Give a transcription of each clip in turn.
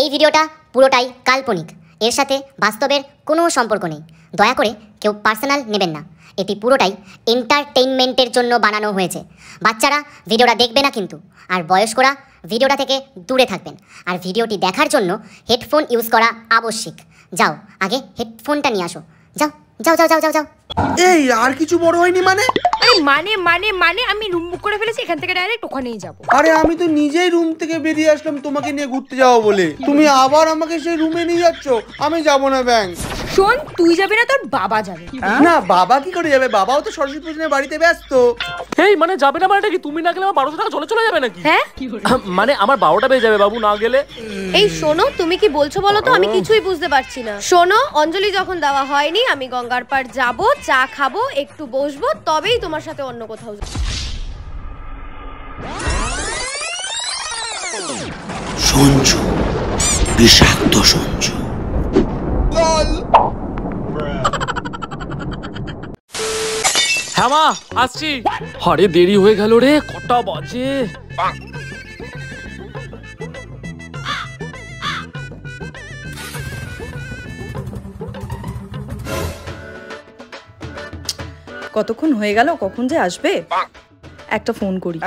এই ভিডিওটা পুরোটাই কাল্পনিক। এর সাথে বাস্তবের কোনো সম্পর্ক নেই। দয়া করে কেউ পার্সোনাল নেবেন না। এটি পুরোটাই এন্টারটেইনমেন্টের জন্য বানানো হয়েছে। বাচ্চারা ভিডিওটা দেখবে না কিন্তু। আর বয়স্করা ভিডিওটা থেকে দূরে থাকবেন। আর ভিডিওটি দেখার জন্য হেডফোন ইউজ করা আবশ্যিক। যাও, আগে হেডফোনটা নিয়ে আসো। যাও যাও যাও যাও যাও যাও। এই আর কিছু বড় হয়নি মানে? আরে মানে মানে মানে আমি রুম বুক করে ফেলেছি এখান থেকে ডাইরেক্ট ওখানেই যাব। আরে আমি তো নিজেই রুম থেকে বেরিয়ে আসলাম তোমাকে নিয়ে ঘুরতে যাব বলে। তুমি আবার আমাকে সেই রুমে নিয়ে যাচ্ছ? আমি যাব না ব্যাংক শোন তুই যাবি না তোর বাবা যাবে। না বাবা কি করে যাবে? বাবাও তো সরস্বতী পুজনের বাড়িতে ব্যস্ত। এই মানে যাবে না মানে কি? তুমি না গেলে আমার বারোশো টাকা চলে চলে যাবে নাকি? হ্যাঁ? মানে আমার বারোটা বেজে যাবে বাবু না গেলে। এই শোনো তুমি কি বলছো বলো তো? আমি কিছুই বুঝতে পারছি না। শোনো অঞ্জলি যখন দেওয়া হয়নি আমি গঙ্গার পাড় যাব। চা খাব একটু বসবো তবেই তোমার সাথে অন্য কোথাও। সঞ্জু বিষাক্ত সঞ্জু। হ্যাঁ মা আসছি। আরে দেরি হয়ে গেল রে কটা বাজে? কতক্ষণ হয়ে গেল কখন যে আসবে? একটা ফোন করি।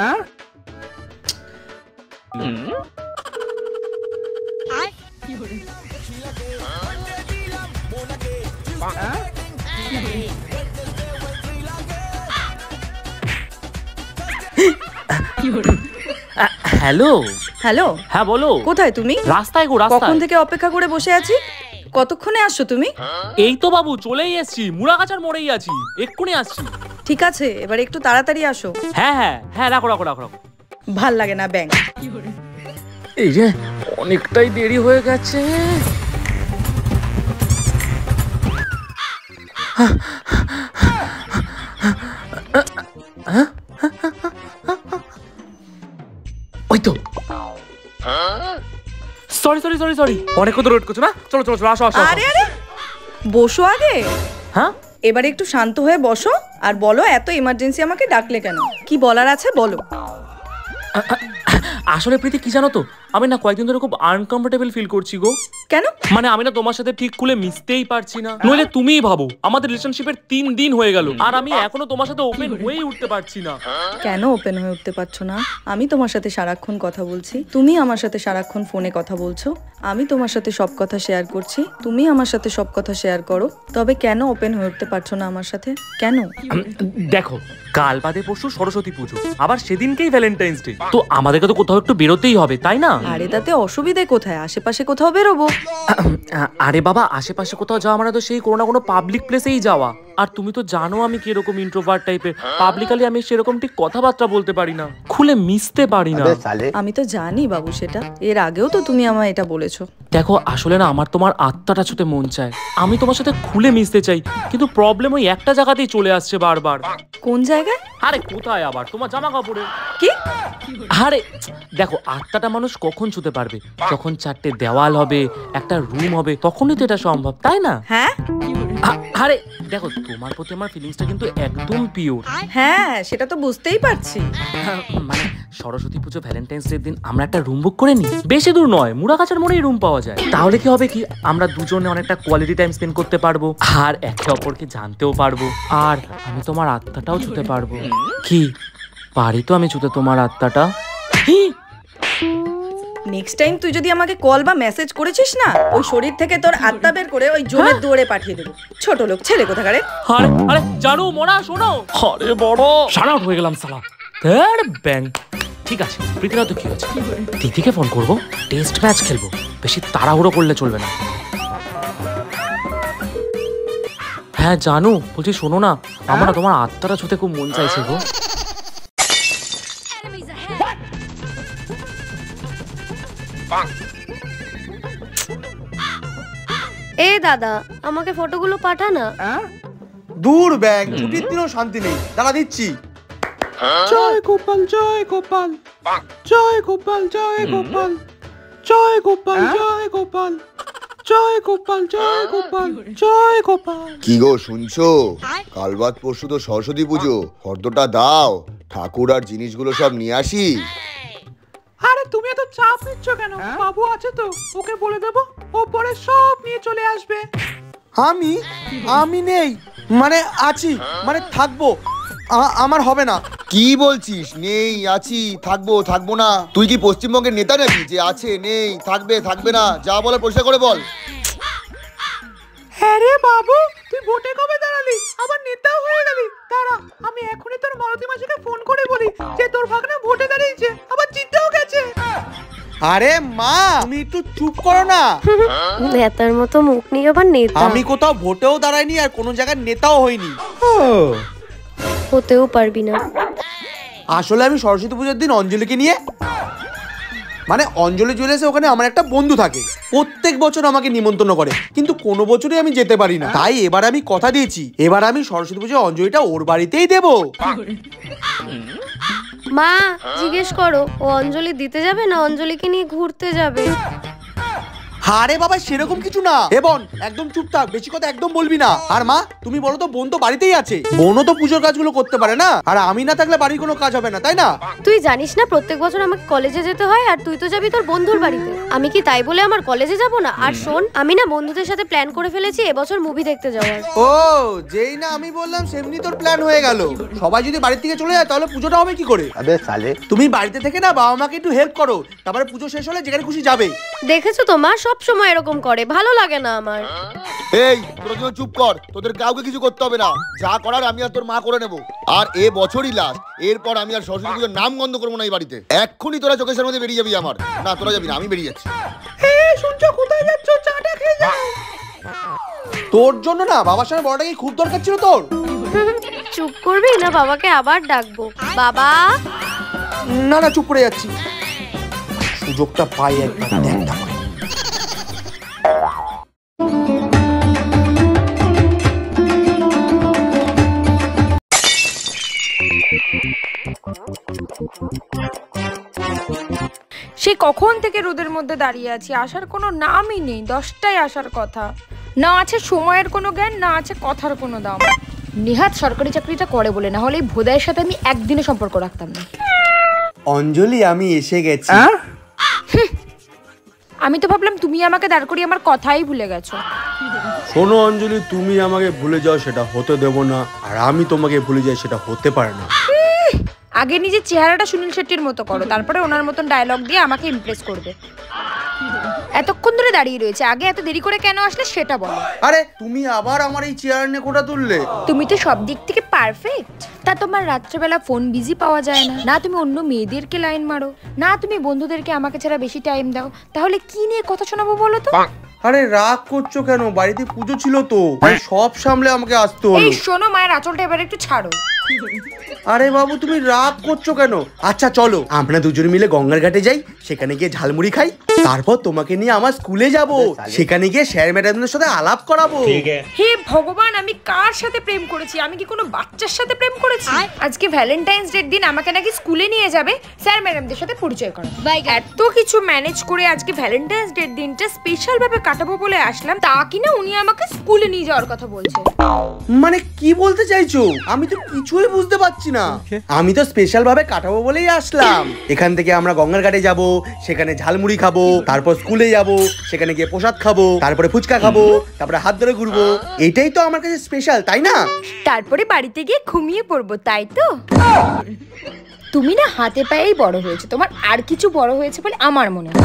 হ্যালো? হ্যালো? হ্যাঁ বলো। কোথায় তুমি? রাস্তায় গো কখন থেকে অপেক্ষা করে বসে আছি? কতক্ষণে আসছো তুমি? এই তো বাবু চলেই এসছি। মুড়াগাছার মোড়েই আছি। এক্ষুনি আসছি। ঠিক আছে এবার একটু তাড়াতাড়ি আসো। হ্যাঁ হ্যাঁ হ্যাঁ রাখো রাখো রাখো রাখো। ভালো লাগে না ব্যাংক এই যে অনেকটাই দেরি হয়ে গেছে। সরি সরি সরি সরি অনেক তো রোড করছ না? চলো চলো চলো আসো আসো আসো। আরে আরে বসো আগে। হ্যাঁ? এবারে একটু শান্ত হয়ে বসো আর বলো এত ইমার্জেন্সি আমাকে ডাকলে কেন? কি বলার আছে বলো। আসলে প্রীতি কি জানো তো? আমি না কয়েকদিন ধরে খুব আনকমফোর্টেবল ফিল করছি গো। কেন? মানে আমি না তোমার সাথে ঠিক খুলে মিশতেই পারছি না। নইলে তুমিই ভাবো আমাদের রিলেশনশিপের তিন দিন হয়ে গেল আর আমি এখনও তোমার সাথে ওপেন হয়েই উঠতে পারছি না। কেন ওপেন হয়ে উঠতে পারছ না? আমি তোমার সাথে সারাক্ষণ কথা বলছি। তুমি আমার সাথে সারাক্ষণ ফোনে কথা বলছো। আমি তোমার সাথে সব কথা শেয়ার করছি। তুমি আমার সাথে সব কথা শেয়ার করো। তবে কেন ওপেন হয়ে উঠতে পারছ না আমার সাথে? কেন? দেখো কাল বাদে পরশু সরস্বতী পুজো আবার সেদিনকেই ভ্যালেন্টাইন্স ডে তো আমাদেরকে তো কোথাও একটু বেরোতেই হবে তাই না? আরে তাতে অসুবিধে কোথায়? আশেপাশে কোথাও বেরোবো। আরে বাবা আশেপাশে কোথাও যাওয়া মানে তো সেই কোনো না কোনো পাবলিক প্লেসেই যাওয়া। আর তুমি তো জানো আমি কীরকম ইন্ট্রোভার্ট টাইপের পাবলিকালি আমি সেরকম ঠিক কথাবার্তা বলতে পারি না। খুলে মিশতে পারি না। আমি তো জানি বাবু সেটা। এর আগেও তো তুমি আমায় এটা বলেছ। দেখো আসলে না আমার তোমার আত্মাটা ছুতে মন চায়। আমি তোমার সাথে খুলে মিশতে চাই কিন্তু প্রবলেম ওই একটা জায়গাতেই চলে আসছে বারবার। কোন জায়গায়? আরে কোথায় আবার? তোমার জামা কাপড়ে কি? আরে দেখো আত্মাটা মানুষ কখন ছুতে পারবে? যখন চারটে দেওয়াল হবে একটা রুম হবে তখনই তো এটা সম্ভব তাই না? হ্যাঁ। আরে দেখো তোমার প্রতি আমার ফিলিংসটা কিন্তু একদম পিওর হ্যাঁ সেটা তো বুঝতেই পারছি। মানে সরস্বতী পুজো ভ্যালেন্টাইন্স ডের দিন আমরা একটা রুম বুক করে নিই। বেশি দূর নয় মুড়াগাছার মোড়েই রুম পাওয়া যায়। তাহলে কি হবে কি আমরা দুজনে অনেকটা কোয়ালিটি টাইম স্পেন্ড করতে পারব আর একে অপরকে জানতেও পারব আর আমি তোমার আত্মাটাও ছুতে পারব। কি? পারি তো আমি ছুতে তোমার আত্মাটা! নেক্সট টাইম তুই যদি আমাকে কল বা মেসেজ করেছিস না ওই শরীর থেকে তোর আত্মা বের করে ওই জমের দুয়ারে পাঠিয়ে দেবো। ছোট লোক ছেলে কোথাকারে আরে আরে জানো মোনা শোনো। আরে বড়। শাট আউট হয়ে গেলাম সালা। ধের ব্যাং ঠিক আছে প্রীতিরা তো কি হয়েছে? দিদিকে ফোন করব টেস্ট ম্যাচ খেলব। বেশি তাড়াহুড়ো করলে চলবে না। হ্যাঁ জানু বলছি শোনো না আমার তোমার আত্মাটা ছুতে খুব মন চাইছে গো। এ দাদা আমাকে ফটোগুলো পাঠা না দূর ব্যাগ ছুটির দিনও শান্তি নেই। দাঁড়া দিচ্ছি। জয় গোপাল জয় গোপাল। জয় গোপাল জয় গোপাল। জয় গোপাল জয় গোপাল। জয় গোপাল জয় গোপাল জয় গোপাল। কি গো শুনছো? কাল বাদ পরশু তো সরস্বতী পুজো। ফর্দটা দাও। ঠাকুর আর জিনিসগুলো সব নিয়ে আসি। আরে তুমি এত চাপ নিচ্ছ কেন? বাবু আছে তো ওকে বলে দেবো ও পরে সব নিয়ে চলে আসবে। আমি? আমি নেই। মানে আছি মানে থাকব। আমার হবে না। কি বলছিস? নেই আছি থাকব থাকব না। তুই কি পশ্চিমবঙ্গের নেতা নাকি? যে আছে নেই থাকবে থাকবে না। যা বলে পরিষ্কার করে বল। হ্যাঁ রে বাবু তুই ভোটে কবে দাঁড়ালি? আবার নেতাও হয়ে গেলি। দাঁড়া আমি এখনই তোর মালতী মাসিকে ফোন করে বলি যে তোর ভাগনা ভোটে দাঁড়িয়েছে আবার জিতেও গেছে। আরে মা তুমি একটু চুপ করো না। নেতার মতো মুখ নিয়ে আবার নেতা। আমি কোথাও ভোটেও দাঁড়াইনি আর কোনো জায়গায় নেতাও হইনি। হতেও পারবি না। আসলে আমি সরস্বতী পুজোর দিন অঞ্জলিকে নিয়ে মানে অঞ্জলি জুয়েলার্সে ওখানে আমার একটা বন্ধু থাকে। প্রত্যেক বছর আমাকে নিমন্ত্রণ করে, কিন্তু কোনো বছরই আমি যেতে পারি না। তাই এবার আমি কথা দিয়েছি, এবার আমি সরস্বতী পুজোর অঞ্জলিটা ওর বাড়িতেই দেব। মা, জিজ্ঞেস করো, ও অঞ্জলি দিতে যাবে না অঞ্জলিকে নিয়ে ঘুরতে যাবে? আরে বাবা সেরকম কিছু না। এবন একদম চুপ থাক বেশি কথা একদম বলবি না। আর মা তুমি বলো তো বোন তো বাড়িতেই আছে। বোনও তো পুজোর কাজগুলো করতে পারে না। আর আমি না থাকলে বাড়ির কোনো কাজ হবে না তাই না? তুই জানিস না প্রত্যেক বছর আমাকে কলেজে যেতে হয় আর তুই তো যাবি তোর বন্ধুর বাড়িতে। আমি কি তাই বলে আমার কলেজে যাব না? আর শোন আমি না বন্ধুদের সাথে প্ল্যান করে ফেলেছি এবছর মুভি দেখতে যাওয়ার। ও যেই না আমি বললাম সেমনি তোর প্ল্যান হয়ে গেল। সবাই যদি বাড়ির থেকে চলে যায় তাহলে পুজোটা হবে কি করে? তুমি বাড়িতে থেকে না বাবা মাকে একটু হেল্প করো। তারপরে পুজো শেষ হলে যেখানে খুশি যাবে। দেখেছ তো মা সব সময় এরকম করে ভালো লাগে না আমার। এই তোরা চুপ কর তোদের কাউকে কিছু করতে হবে না। যা করার আমি আর তোর মা করে নেব। আর এ বছরই লাস্ট এরপর আমি আর সরস্বতী পুজোর নাম গন্ধ করব না এই বাড়িতে। এক্ষুনি তোরা চোখের সামনে বেরিয়ে যাবি আমার। না তোরা যাবি না আমি বেরিয়ে যাচ্ছি। শুনছো কোথায় যাচ্ছ? চাটা খেয়ে যাও। তোর জন্য না বাবার সঙ্গে বড়টাকে খুব দরকার ছিল তোর? চুপ করবি না বাবাকে আবার ডাকবো। বাবা! না না চুপ করে যাচ্ছি। সুযোগটা পাই একবার। সে কখন থেকে রোদের মধ্যে দাঁড়িয়ে আছি? আসার কোনো নামই নেই দশটায় আসার কথা। না আছে সময়ের কোনো জ্ঞান না আছে কথার কোনো দাম। নিহাত সরকারি চাকরিটা করে বলে না হলে এই ভোদাইয়ের সাথে আমি একদিনে সম্পর্ক রাখতাম না। অঞ্জলি আমি এসে গেছি। আমি তো ভাবলাম তুমি আমাকে দাঁড় করিয়ে আমার কথাই ভুলে গেছো। শোনো অঞ্জলি তুমি আমাকে ভুলে যাও সেটা হতে দেব না। আর আমি তোমাকে ভুলে যাই সেটা হতে পারে না। আগে নিজের চেহারাটা সুনীল শেট্টির মতো করো তারপরে ওনার মতন ডায়লগ দিয়ে আমাকে ইমপ্রেস করবে। এতক্ষণ ধরে দাঁড়িয়ে রয়েছে আগে এত দেরি করে কেন আসলে সেটা বলো। আরে তুমি আবার আমার এই চেয়ার নিয়ে কোটা তুললে? তুমি তো সব দিক থেকে পারফেক্ট তা তোমার রাত্রেবেলা ফোন বিজি পাওয়া যায় না। না তুমি অন্য মেয়েদেরকে লাইন মারো। না তুমি বন্ধুদেরকে আমাকে ছাড়া বেশি টাইম দাও। তাহলে কি নিয়ে কথা শোনাবো বলো তো? আরে রাগ করছ কেন? বাড়িতে পুজো ছিল তো। সব সামলে আমাকে আসতে হলো। এই শোনো মায়ের আঁচলটা এবার একটু ছাড়ো। আরে বাবু তুমি রাগ করছ কেন? আচ্ছা চলো। আমরা দুজন মিলে গঙ্গার ঘাটে যাই সেখানে গিয়ে ঝালমুড়ি খাই তারপর তোমাকে নিয়ে আমার স্কুলে যাব। সেখানে গিয়ে স্যার ম্যাডামদের সাথে আলাপ করাবো। হে ভগবান আমি কার সাথে প্রেম করেছি? আমি কি কোনো বাচ্চার সাথে প্রেম করেছি? আজকে ভ্যালেন্টাইন্স ডের দিন আমাকে নাকি স্কুলে নিয়ে যাবে স্যার ম্যাডামদের সাথে পরিচয় করা এত কিছু ম্যানেজ করে আজকে ভ্যালেন্টাইন্স ডের দিনটা স্পেশাল ভাবে কাটাবো বলে আসলাম তা কিনা উনি আমাকে স্কুলে নিয়ে যাওয়ার কথা বলছে। মানে কি বলতে চাইছো? আমি তো কিছুই বুঝতে পারছি না। আমি তো স্পেশাল ভাবে কাটাবো বলেই আসলাম। এখান থেকে আমরা গঙ্গার ঘাটে যাব সেখানে ঝালমুড়ি খাব তারপর স্কুলে যাব সেখানে গিয়ে প্রসাদ খাব তারপরে ফুচকা খাব তারপরে হাত ধরে ঘুরবো। এটাই তো আমার কাছে স্পেশাল তাই না? তারপরে বাড়িতে গিয়ে ঘুমিয়ে পড়ব তাই তো? তুমি না হাতে পায়েই বড় হয়েছে। তোমার আর কিছু বড় হয়েছে বলে আমার মনে হয়।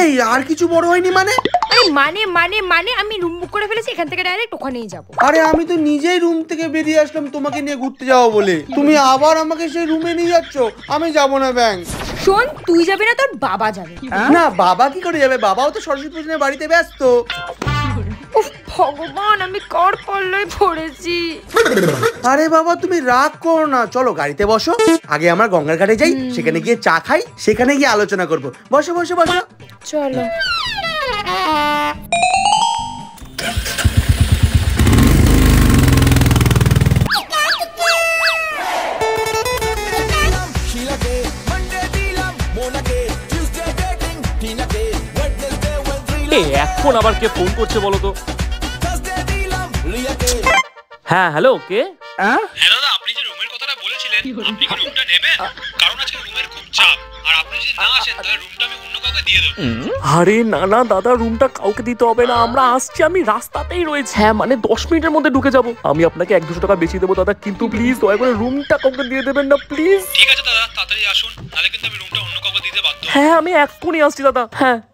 এই আর কিছু বড় হয়নি মানে? আরে মানে মানে মানে আমি রুম বুক করে ফেলেছি এখান থেকে ডাইরেক্ট ওখানেই যাব। আরে আমি তো নিজেই রুম থেকে বেরিয়ে আসলাম তোমাকে নিয়ে ঘুরতে যাব বলে। তুমি আবার আমাকে সেই রুমে নিয়ে যাচ্ছ আমি যাব না ব্যাংক শোন তুই যাবি না তোর বাবা যাবে। না বাবা কি করে যাবে? বাবাও তো সরস্বতী পুজো নিয়ে বাড়িতে ব্যস্ত। উফ ভগবান আমি কর পল্লয় পড়েছি। আরে বাবা তুমি রাগ করো না। চলো গাড়িতে বসো। আগে আমার গঙ্গার ঘাটে যাই সেখানে গিয়ে চা খাই সেখানে গিয়ে আলোচনা করব। বসো বসো বসো। চলো। এখন আবার কে ফোন করছে বলো তো? হ্যাঁ হ্যালো কে? হ্যাঁ দাদা আপনি যে রুমের কথাটা বলেছিলেন আপনি কি রুমটা নেবেন? কারণ আজকে রুমের খুব চাপ। আর আপনি যদি না আসেন তাহলে রুমটা আমি অন্য কাউকে দিয়ে দেবো। আরে না না দাদা রুমটা কাউকে দিতে হবে না। আমরা আসছি আমি রাস্তাতেই রয়েছি। হ্যাঁ মানে দশ মিনিটের মধ্যে ঢুকে যাব। আমি আপনাকে এক দুশো টাকা বেশি দেবো দাদা কিন্তু প্লিজ দয়া করে রুমটা কাউকে দিয়ে দেবেন না প্লিজ ঠিক আছে দাদা তাড়াতাড়ি আসুন। নাহলে কিন্তু আমি রুমটা অন্য কাউকে দিতে বাধ্য হ্যাঁ আমি এক্ষুনি আসছি দাদা। হ্যাঁ।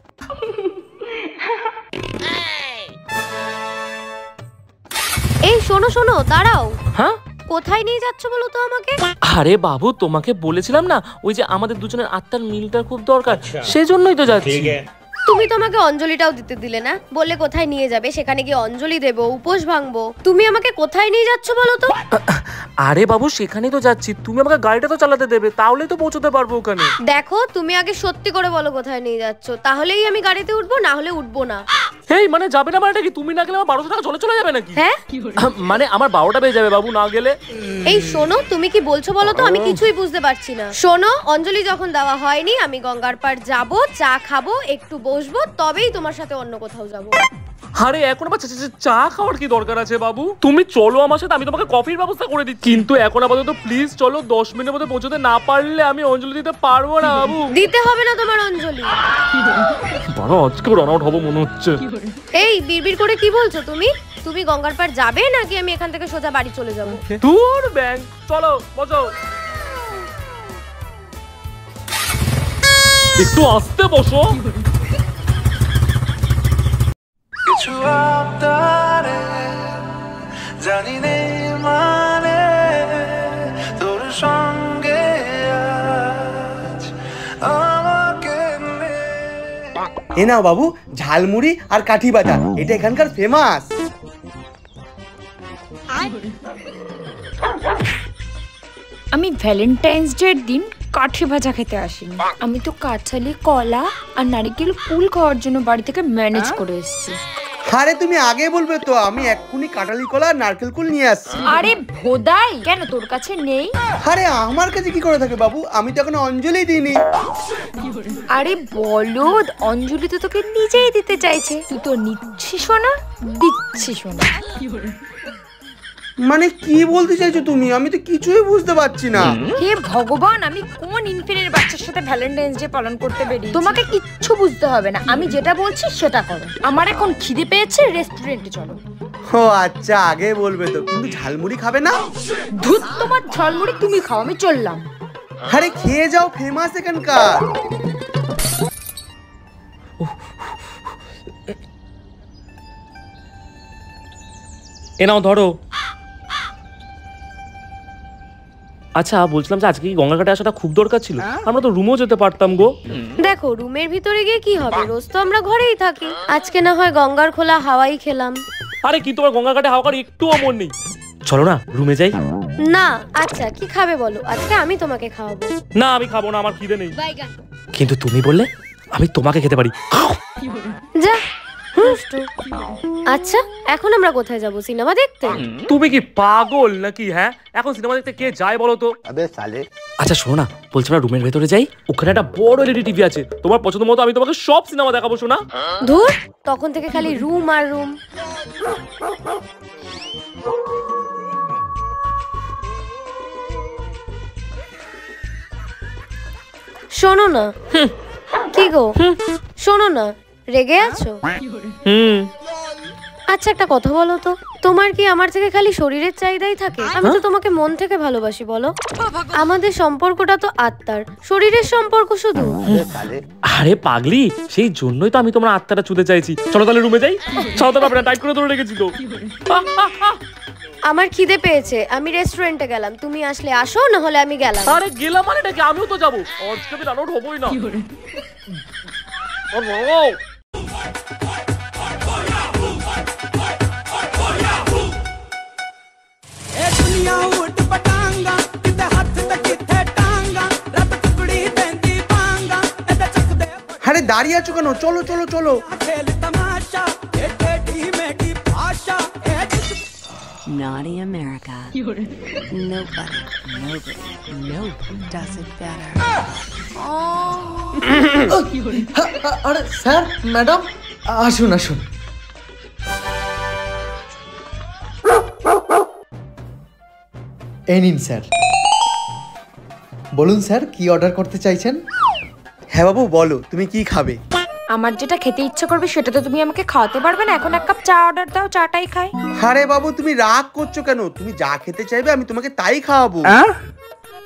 এই শোনো শোনো দাঁড়াও। হ্যাঁ? কোথায় নিয়ে যাচ্ছ বলো তো আমাকে? আরে বাবু তোমাকে বলেছিলাম না ওই যে আমাদের দুজনের আত্মার মিলটা খুব দরকার সেজন্যই তো যাচ্ছি। তুমি তো আমাকে অঞ্জলিটাও দিতে দিলে না? বললে কোথায় নিয়ে যাবে সেখানে গিয়ে অঞ্জলি দেবো উপোস ভাঙবো। তুমি আমাকে কোথায় নিয়ে যাচ্ছ বলো তো? আরে বাবু সেখানেই তো যাচ্ছি তুমি আমাকে গাড়িটা তো চালাতে দেবে তাহলেই তো পৌঁছতে পারব ওখানে। দেখো তুমি আগে সত্যি করে বলো কোথায় নিয়ে যাচ্ছ তাহলেই আমি গাড়িতে উঠবো না হলে উঠবো না। হেই মানে যাবে না মানে কি? তুমি না গেলে আমার বারোশো টাকা চলে চলে যাবে নাকি? হ্যাঁ? মানে আমার বারোটা বেজে যাবে বাবু না গেলে। এই শোনো তুমি কি বলছো বলো তো? আমি কিছুই বুঝতে পারছি না। শোনো অঞ্জলি যখন দেওয়া হয়নি আমি গঙ্গার পাড় যাব চা খাব একটু বসবো তবেই তোমার সাথে অন্য কোথাও যাব। আরে এখন আবার চা খাওয়ার কি দরকার আছে বাবু? তুমি চলো আমার সাথে আমি তোমাকে কফির ব্যবস্থা করে দিচ্ছি। কিন্তু এখন আপাতত প্লিজ চলো দশ মিনিটের মধ্যে পৌঁছতে না পারলে আমি অঞ্জলি দিতে পারব না বাবু। দিতে হবে না তোমার অঞ্জলি। বড় আজকে রান আউট হব মনে হচ্ছে। এই বিড়বিড় করে কি বলছো তুমি? তুমি গঙ্গার পাড় যাবে নাকি আমি এখান থেকে সোজা বাড়ি চলে যাব? দূর ব্যাং। চলো বসো। একটু আস্তে বসো। কিছু জানি নেই এ নাও বাবু, ঝালমুড়ি আর কাঠি বাটা, এটা এখানকার ফেমাস আমি ভ্যালেন্টাইন্স ডের দিন কাঠি ভাজা খেতে আসিনি। আমি তো কাঁঠালি, কলা আর নারিকেল ফুল খাওয়ার জন্য বাড়ি থেকে ম্যানেজ করে এসেছি। আরে তুমি আগে বলবে তো আমি এক্ষুনি কাটালি কলা আর নারকেল কুল নিয়ে আসছি। আরে ভোদাই কেন তোর কাছে নেই? আরে আমার কাছে কি করে থাকে বাবু? আমি তো এখন অঞ্জলি দিইনি। আরে বলদ অঞ্জলি তো তোকে নিজেই দিতে চাইছে। তুই তো নিচ্ছিস না দিচ্ছিস না। মানে কি বলতে চাইছো তুমি? আমি তো কিছুই বুঝতে পারছি না। হে ভগবান আমি কোন ইনফিনের বাচ্চার সাথে ভ্যালেন্টাইন্স ডে পালন করতে বেরি তোমাকে কিচ্ছু বুঝতে হবে না। আমি যেটা বলছি সেটা করো। আমার এখন খিদে পেয়েছে রেস্টুরেন্টে চলো। ও আচ্ছা আগে বলবে তো। কিন্তু ঝালমুড়ি খাবে না? ধুত তোমার ঝালমুড়ি তুমি খাও আমি চললাম। আরে খেয়ে যাও ফেমাস এখানকার। এ নাও ধরো। আচ্ছা বলছিলাম যে আজকে কি গঙ্গাঘাটে আসাটা খুব দরকার ছিল। আমরা তো রুমও যেতে পারতাম গো। দেখো রুমের ভিতরে গিয়ে কি হবে? রোজ তো আমরা ঘরেই থাকি। আজকে না হয় গঙ্গার খোলা হাওয়াই খেলাম। আরে কি তোমার গঙ্গাঘাটে হাওয়া করার একটুও মন নেই। চলো না রুমে যাই। না আচ্ছা কি খাবে বলো? আজকে আমি তোমাকে খাওয়াবো। না আমি খাব না আমার খিদে নেই। কিন্তু তুমি বললে আমি তোমাকে খেতে পারি। যা। আচ্ছা এখন আমরা কোথায় যাব? সিনেমা দেখতে? তুমি কি পাগল নাকি হ্যাঁ? এখন সিনেমা দেখতে কে যায় বলো তো? আচ্ছা শোনো না বলছো না রুমের ভেতরে যাই। ওখানে একটা বড় এলইডি টিভি আছে। তোমার পছন্দ মতো আমি তোমাকে সব সিনেমা দেখাবো শোনা। ধুর তখন থেকে খালি রুম আর রুম। শোনো না। কি গো? শোনো না। রেগে আছো? হুম। আচ্ছা একটা কথা বলো তো। তোমার কি আমার থেকে খালি শরীরের চাহিদাই থাকে? আমি তো তোমাকে মন থেকে ভালোবাসি বলো। আমাদের সম্পর্কটা তো আত্মার। শরীরের সম্পর্ক শুধু। আরে পাগলি সেই জন্যই তো আমি তোমার আত্মাটা চুতে চাইছি। চলো তাহলে রুমে যাই। চলো তো আপনারা টাইট করে ধরে রেখেছি তো। আমার খিদে পেয়েছে আমি রেস্টুরেন্টে গেলাম। তুমি আসলে আসো না হলে আমি গেলাম। আরে গেলাম মানে নাকি আমিও তো যাব। আজকে আমি রানআউট হবোই না। ও। আরে দাঁড়িয়ে আছো কেন চলো চলো চলো Naughty America. Nobody, nobody, nobody does it better. আরে স্যার ম্যাডাম আসুন আসুন এই নিন স্যার বলুন স্যার কি অর্ডার করতে চাইছেন হ্যাঁ বাবু বলো তুমি কি খাবে আমার যেটা খেতে ইচ্ছে করবে সেটা তো তুমি আমাকে খাওয়াতে পারবে না। এখন এক কাপ চা অর্ডার দাও চাটাই খাই। আরে বাবু তুমি রাগ করছ কেন? তুমি যা খেতে চাইবে আমি তোমাকে তাই খাওয়াবো।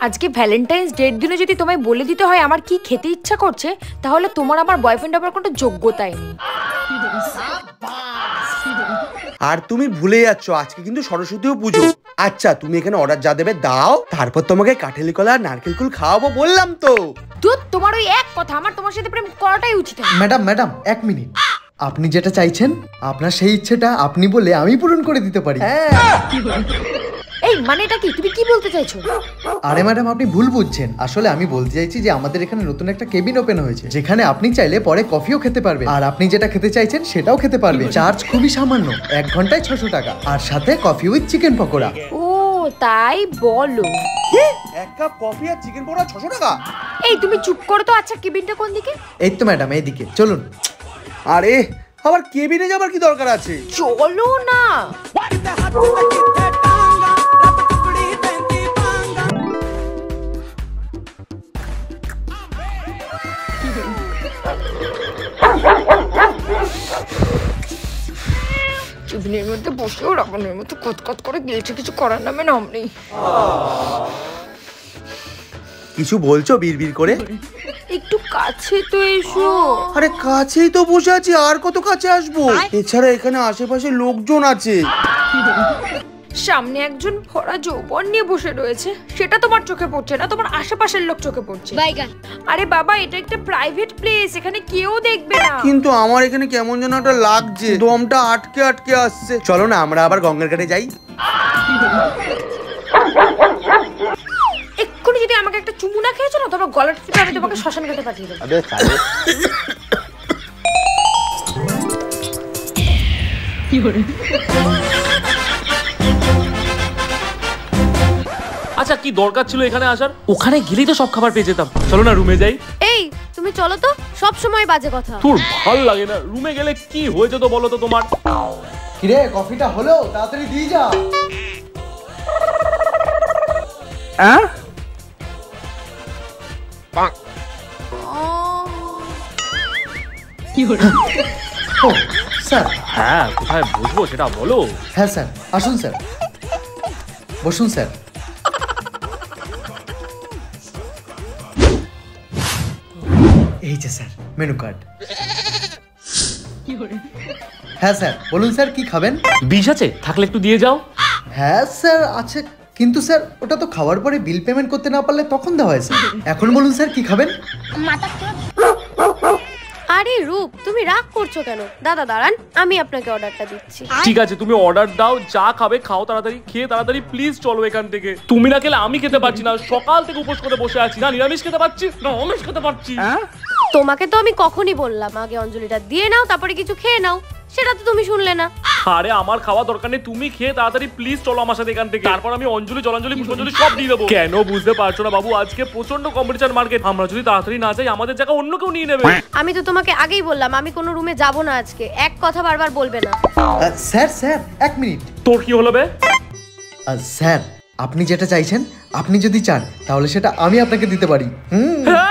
আজকে ভ্যালেন্টাইন্স ডের দিনে যদি তোমায় বলে দিতে হয় আমার কি খেতে ইচ্ছা করছে তাহলে তোমার আমার বয়ফ্রেন্ড হবার কোনো যোগ্যতাই নেই। আর তুমি ভুলে যাচ্ছ আজকে কিন্তু সরস্বতীও পুজো। আচ্ছা তুমি এখানে অর্ডার যা দেবে দাও তারপর তোমাকে কাঠেলি কলা আর নারকেল কুল খাওয়াবো বললাম তো। দুধ তোমার ওই এক কথা আমার তোমার সাথে প্রেম করাটাই উচিত হয়। ম্যাডাম ম্যাডাম এক মিনিট। আপনি যেটা চাইছেন আপনার সেই ইচ্ছেটা আপনি বলে আমি পূরণ করে দিতে পারি। এই মানে এটা কি? তুমি কি বলতে চাইছো? আরে ম্যাডাম আপনি ভুল বুঝছেন। আসলে আমি বলতে চাইছি যে আমাদের এখানে নতুন একটা কেবিন ওপেন হয়েছে যেখানে আপনি চাইলে পরে কফিও খেতে পারবেন। আর আপনি যেটা খেতে চাইছেন সেটাও খেতে পারবেন। চার্জ খুবই সামান্য এক ঘন্টায় ছশো টাকা। আর সাথে কফি উইথ চিকেন পকোড়া। ও তাই বলো। এক কাপ কফি আর চিকেন পকোড়া ছশো টাকা? এই তুমি চুপ করো তো আচ্ছা কেবিনটা কোন দিকে? এই তো ম্যাডাম এইদিকে। চলুন। আরে আবার কেবিনে যাবার কি দরকার আছে? চলো না। কেবিনের মধ্যে বসেও রাবণের মতো কতকত করে গিলছে কিছু করার নামে নাম নেই। কিছু বলছো বিড়বিড় করে? একটু কাছে তো এসো। আরে কাছেই তো বসে আছি আর কত কাছে আসব? এছাড়া এখানে আশেপাশে লোকজন আছে। সামনে একজন ভরা যৌবন নিয়ে বসে রয়েছে। সেটা তোমার চোখে পড়ছে না তোমার আশেপাশের লোক চোখে পড়ছে। আরে বাবা এটা একটা প্রাইভেট প্লেস এখানে কেউ দেখবে না। কিন্তু আমার এখানে কেমন যেন একটা লাগছে। দমটা আটকে আটকে আসছে। চলো না আমরা আবার গঙ্গার ঘাটে যাই। এক্ষুনি যদি আমাকে একটা চুমু না খেয়েছো না তোমার গলাটা টিপে আমি তোমাকে শ্মশান ঘাটে পাঠিয়ে দেবো। আচ্ছা কি দরকার ছিল এখানে আসার? ওখানে গেলেই তো সব খাবার পেয়ে যেতাম। চলো না রুমে যাই। এই তুমি চলো তো সব সময় বাজে কথা। তোর ভালো লাগে না রুমে গেলে কি হয়েছে তো বলো তো তোমার? কিরে কফিটা হলো তাড়াতাড়ি দিয়ে যা। ও স্যার। হ্যাঁ কোথায় বসবো সেটা বলো। হ্যাঁ স্যার। আসুন স্যার। বসুন স্যার। এই যে স্যার মেনু কার্ড হ্যাঁ স্যার বলুন স্যার কি খাবেন? বিষ আছে থাকলে একটু দিয়ে যাও। হ্যাঁ স্যার আছে। কিন্তু স্যার ওটা তো খাওয়ার পরে বিল পেমেন্ট করতে না পারলে তখন দেওয়া হয় স্যার। এখন বলুন স্যার কি খাবেন? আরে রূপ তুমি রাগ করছ কেন? দাদা দাঁড়ান আমি আপনাকে অর্ডারটা দিচ্ছি। ঠিক আছে তুমি অর্ডার দাও যা খাবে খাও তাড়াতাড়ি খেয়ে তাড়াতাড়ি প্লিজ চলো এখান থেকে। তুমি না খেলে আমি খেতে পারছি না সকাল থেকে উপোস করে বসে আছি। না নিরামিষ খেতে পারছি না অমিষ খেতে পারছি। তোমাকে তো আমি কখনই বললাম আগে অঞ্জলিটা দিয়ে নাও তারপরে কিছু খেয়ে নাও। সেটা তো তুমি শুনলে না। আরে আমার খাওয়া দরকার নেই তুমি খেয়ে তাড়াতাড়ি প্লিজ চলো আমার সাথে এখান থেকে। তারপর আমি অঞ্জলি জলাঞ্জলি পুষ্পাঞ্জলি সব দিয়ে দেবো। কেন বুঝতে পারছ না বাবু? আজকে প্রচণ্ড কম্পিটিশন মার্কেট আমরা যদি তাড়াতাড়ি না যাই আমাদের জায়গা অন্য কেউ নিয়ে নেবে। আমি তো তোমাকে আগেই বললাম আমি কোনো রুমে যাব না আজকে। এক কথা বারবার বলবে না। স্যার স্যার এক মিনিট। তোর কি হলো বে? স্যার আপনি যেটা চাইছেন আপনি যদি চান তাহলে সেটা আমি আপনাকে দিতে পারি। হুম। আ-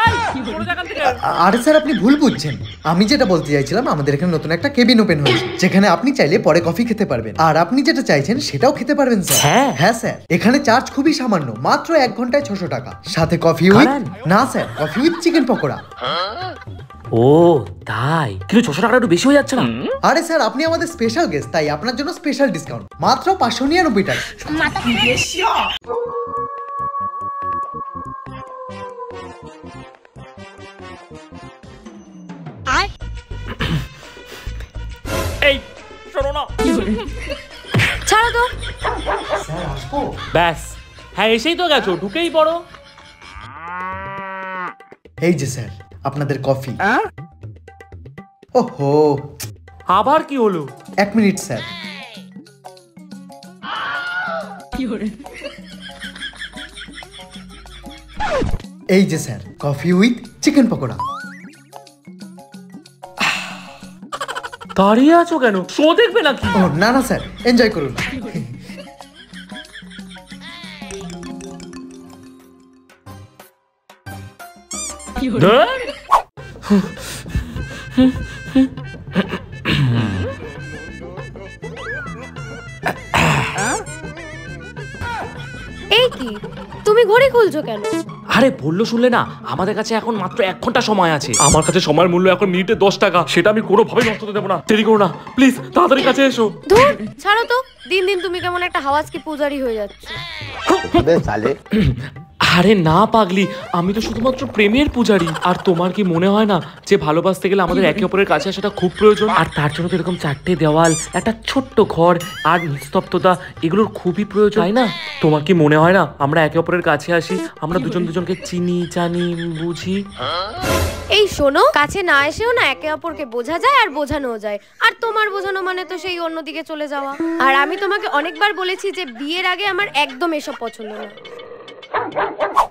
আরে স্যার আপনি ভুল বুঝছেন। আমি যেটা বলতে চাইছিলাম আমাদের এখানে নতুন একটা কেবিন ওপেন হয়েছে যেখানে আপনি চাইলে পরে কফি খেতে পারবেন। আর আপনি যেটা চাইছেন সেটাও খেতে পারবেন স্যার। হ্যাঁ। হ্যাঁ স্যার। এখানে চার্জ খুবই সামান্য মাত্র এক ঘন্টায় ছশো টাকা। সাথে কফি উইথ না sir coffee with chicken pakora. ও তাই? কিন্তু ছশো টাকা একটু বেশি হয়ে যাচ্ছে না? আরে স্যার আপনি আমাদের স্পেশাল গেস্ট তাই আপনার জন্য স্পেশাল ডিসকাউন্ট মাত্র পাঁচশো নিরানব্বই টাকা। শোনো না ছাড়ো তো। ব্যাস। হ্যাঁ এসেই তো গেছো ঢুকেই পড়ো। এই যে স্যার আপনাদের কফি। ওহো। আবার কি হলো? এক মিনিট স্যার। এই যে sir coffee with chicken pakora. দাঁড়িয়ে আছো কেন? শো দেখবে নাকি? না না স্যার এনজয় করুন। এই কি? তুমি ঘড়ি খুলছো কেন? আরে বলল শুনলে না আমাদের কাছে এখন মাত্র এক ঘণ্টা সময় আছে। আমার কাছে সময়ের মূল্য এখন মিনিটে দশ টাকা সেটা আমি কোনোভাবেই নষ্ট হতে দেবো না। দেরি করো না প্লিজ তাড়াতাড়ি কাছে এসো। ধুর ছাড়ো তো দিন দিন তুমি কেমন একটা হাওয়াজ কি পূজারি হয়ে যাচ্ছ। আরে না পাগলি, আমি তো শুধুমাত্র প্রেমের পূজারি। আর তোমার কি মনে হয় না যে ভালোবাসতে গেলে আমাদের একে অপরের কাছে আসাটা খুব প্রয়োজন? আর তার জন্য তো এরকম চারটে দেওয়াল, একটা ছোট্ট ঘর আর নিস্তব্ধতা, এগুলোর খুবই প্রয়োজন। তাই না? তোমার কি মনে হয় না আমরা একে অপরের কাছে আসি? আমরা দুজন দুজনকে চিনি, জানি, বুঝি। এই শোনো, কাছে না এসেও না একে অপরকে বোঝা যায় আর বোঝানো যায়। আর তোমার বোঝানো মানে তো সেই অন্যদিকে চলে যাওয়া। আর আমি তোমাকে অনেকবার বলেছি যে বিয়ের আগে আমার একদম এসব পছন্দ না।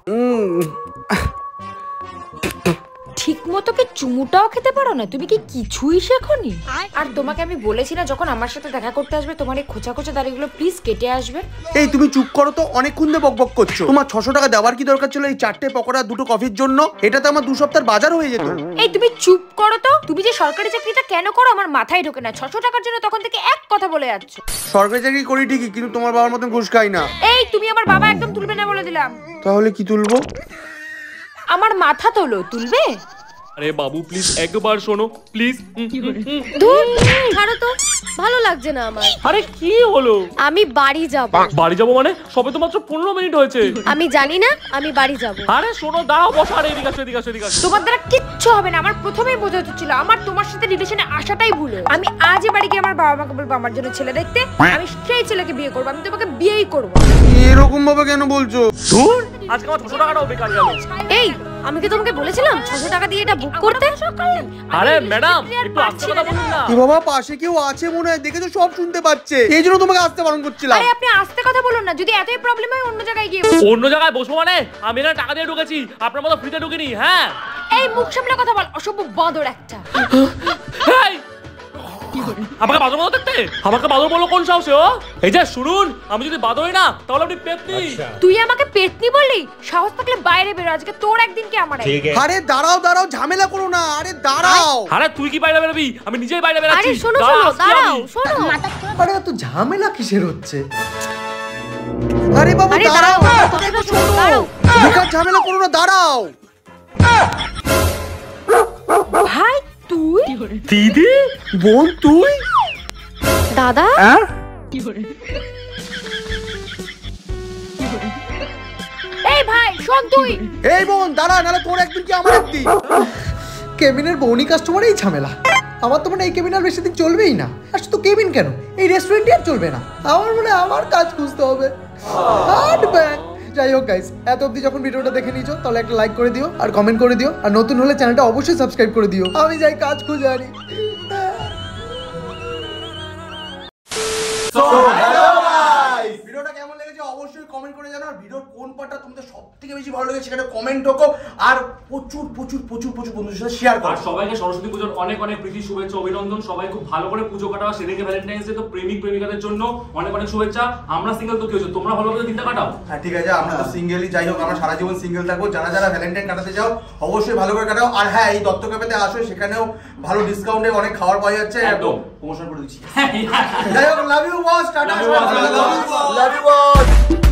嗯。ঠিক মতো কি চুমুটাও খেতে পারো না? তুমি কি কিছুই শেখনি? আর তোমাকে আমি বলেছি না যখন আমার সাথে দেখা করতে আসবে তোমার এই খোঁচা খোঁচা দাড়িগুলো প্লিজ কেটে আসবে। এই তুমি চুপ করো তো অনেকক্ষণ ধরে বকবক করছ। তোমার ছশো টাকা দেওয়ার কি দরকার ছিল এই চারটে পকোড়া দুটো কফির জন্য? এটা তো আমার দু সপ্তাহের বাজার হয়ে যেত। এই তুমি চুপ করো তো। তুমি যে সরকারি চাকরিটা কেন করো আমার মাথায় ঢোকে না। ছশো টাকার জন্য তখন থেকে এক কথা বলে যাচ্ছ। সরকারি চাকরি করি ঠিকই কিন্তু তোমার বাবার মতন ঘুষ খাই না। এই তুমি আমার বাবা একদম তুলবে না বলে দিলাম। তাহলে কি তুলবো? আমার মাথা তোলো তুলবে? আরে বাবু প্লিজ একবার শোনো প্লিজ ধুর ছাড়ো তো ভালো লাগছে না আমার। আরে কি হলো? আমি বাড়ি যাব। বাড়ি যাব মানে? সবে তো মাত্র পনেরো মিনিট হয়েছে। আমি জানি না আমি বাড়ি যাব। আরে শোনো দাঁড়াও বসো। আরে এদিকে আসো এদিকে আসো এদিকে আসো। তোমার দ্বারা কিচ্ছু হবে না আমার প্রথমেই বোঝা ছিল আমার তোমার সাথে রিলেশনে আসাটাই ভুল। আমি আজই বাড়ি গিয়ে আমার বাবা মাকে বলব আমার জন্য ছেলে দেখতে আমি সেই ছেলেকে বিয়ে করব আমি তোমাকে বিয়েই করব। এরকম ভাবে কেন বলছো? ধুর আজকে আমার ছশো টাকাটাও বেকার গেল। এই আমি কি তোমাকে বলেছিলাম 600 টাকা দিয়ে এটা বুক করতে? আরে ম্যাডাম একটু আস্তে কথা বলুন না কি বাবা পাশে কেউ আছে মনে হয় দেখে তো সব শুনতে পাচ্ছে। এই জন্য তোমাকে আসতে বারণ করছিলাম। আরে আপনি আস্তে কথা বলুন না যদি এতই প্রবলেম হয় অন্য জায়গায় গিয়ে অন্য জায়গায় বসবো মানে? আমি না টাকা দিয়ে ঢুকেছি আপনার মতো ফ্রিতে ঢুকিনি হ্যাঁ? এই মুখ সামলে কথা বল অসভ্য বাঁদর একটা। এই! আমাকে বাদর মতো দেখতে? আমাকে বাদর বলো কোন সাহসে ও? এই যে শুনুন আমি যদি বাদরই না তাহলে আপনি পেতনি। তুই আমাকে পেতনি বললি? সাহস থাকলে বাইরে বেরো আজকে তোর একদিন কি আমার আরে দাঁড়াও দাঁড়াও ঝামেলা করো না আরে দাঁড়াও। আরে তুই কি বাইরে বেরোবি? আমি নিজেই বাইরে আরে শোনো শোনো দাঁড়াও। শোনো। আরে এত ঝামেলা কিসের হচ্ছে? আরে বাবু দাঁড়াও দাঁড়াও। ঝামেলা করো না দাঁড়াও। ভাই তুই? দিদি? বোন তুই? দাদা? এই ভাই শোন তুই। এই বোন দাঁড়া নাহলে তোর একদিন কি আমার একদিন? কেবিনের বৌনি কাস্টমার এই ঝামেলা। আমার তো মনে হয় এই কেবিন আর বেশি দিন চলবেই না। আর শুধু কেবিন কেন? এই রেস্টুরেন্টই আর চলবে না। আমার মনে হয় আমার কাজ খুঁজতে হবে। হার্ট ব্যাং যাই হোক গাইস এত অব্দি যখন ভিডিওটা দেখে নিয়েছো, তাহলে একটা লাইক করে দিও আর কমেন্ট করে দিও। আর নতুন হলে চ্যানেলটা অবশ্যই সাবস্ক্রাইব করে দিও। আমি যাই কাজ খুঁজে আনি ভালো লেগেছে সেখানে কমেন্ট ঢোকো আর প্রচুর প্রচুর প্রচুর প্রচুর বন্ধুদের সাথে শেয়ার করো। আর সবাইকে সরস্বতী পুজোর অনেক অনেক প্রীতি শুভেচ্ছা অভিনন্দন। সবাই খুব ভালো করে পুজো কাটাও। সেদিকে ভ্যালেন্টাইন্স ডে তো প্রেমিক প্রেমিকাদের জন্য অনেক অনেক শুভেচ্ছা। আমরা সিঙ্গেল তো কি হচ্ছে তোমরা ভালো করে দিনটা কাটাও। হ্যাঁ ঠিক আছে আমরা তো সিঙ্গেলই যাই হোক আমরা সারা জীবন সিঙ্গেল থাকব। যারা যারা ভ্যালেন্টাইন কাটাতে চাও অবশ্যই ভালো করে কাটাও। আর হ্যাঁ এই দত্ত ক্যাফেতে আসো সেখানেও ভালো ডিসকাউন্টে অনেক খাবার পাওয়া যাচ্ছে। একদম। প্রমোশন করে দিচ্ছি। যাই হোক love you boss tata love you boss